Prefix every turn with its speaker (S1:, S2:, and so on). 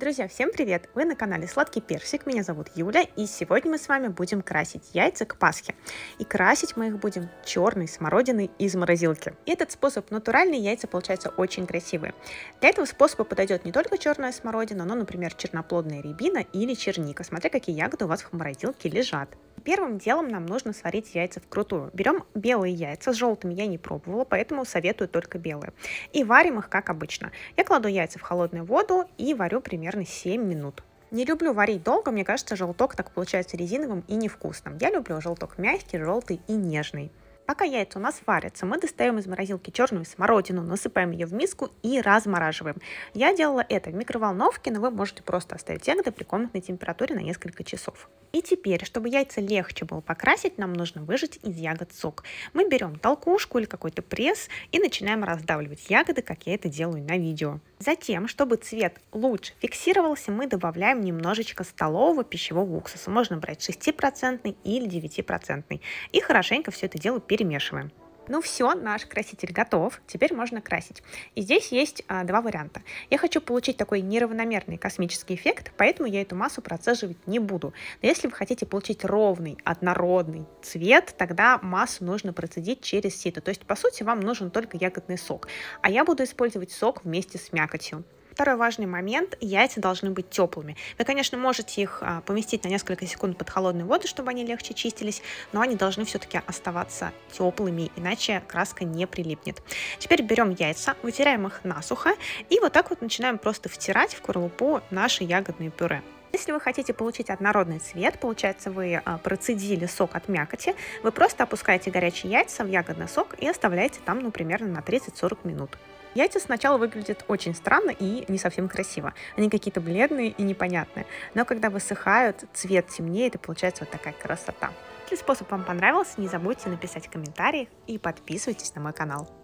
S1: Друзья, всем привет! Вы на канале Сладкий Персик, меня зовут Юля, и сегодня мы с вами будем красить яйца к Пасхе. И красить мы их будем черной смородиной из морозилки. И этот способ натуральные яйца получаются очень красивые. Для этого способа подойдет не только черная смородина, но, например, черноплодная рябина или черника, смотря какие ягоды у вас в морозилке лежат. Первым делом нам нужно сварить яйца вкрутую. Берем белые яйца, с желтыми я не пробовала, поэтому советую только белые. И варим их как обычно. Я кладу яйца в холодную воду и варю примерно 7 минут. Не люблю варить долго, мне кажется, желток так получается резиновым и невкусным. Я люблю желток мягкий, желтый и нежный. Пока яйца у нас варятся, мы достаем из морозилки черную смородину, насыпаем ее в миску и размораживаем. Я делала это в микроволновке, но вы можете просто оставить ягоды при комнатной температуре на несколько часов. И теперь, чтобы яйца легче было покрасить, нам нужно выжать из ягод сок. Мы берем толкушку или какой-то пресс и начинаем раздавливать ягоды, как я это делаю на видео. Затем, чтобы цвет лучше фиксировался, мы добавляем немножечко столового пищевого уксуса. Можно брать 6% или 9%. И хорошенько все это дело перемешиваем. Ну все, наш краситель готов, теперь можно красить. И здесь есть а, два варианта. Я хочу получить такой неравномерный космический эффект, поэтому я эту массу процеживать не буду. Но если вы хотите получить ровный, однородный цвет, тогда массу нужно процедить через сито. То есть, по сути, вам нужен только ягодный сок. А я буду использовать сок вместе с мякотью. Второй важный момент – яйца должны быть теплыми. Вы, конечно, можете их а, поместить на несколько секунд под холодную воду, чтобы они легче чистились, но они должны все-таки оставаться теплыми, иначе краска не прилипнет. Теперь берем яйца, вытираем их насухо и вот так вот начинаем просто втирать в скорлупу наши ягодные пюре. Если вы хотите получить однородный цвет, получается вы а, процедили сок от мякоти, вы просто опускаете горячие яйца в ягодный сок и оставляете там, ну, примерно на 30-40 минут. Яйца сначала выглядят очень странно и не совсем красиво. Они какие-то бледные и непонятные. Но когда высыхают, цвет темнеет и получается вот такая красота. Если способ вам понравился, не забудьте написать комментарий и подписывайтесь на мой канал.